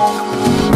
oh you.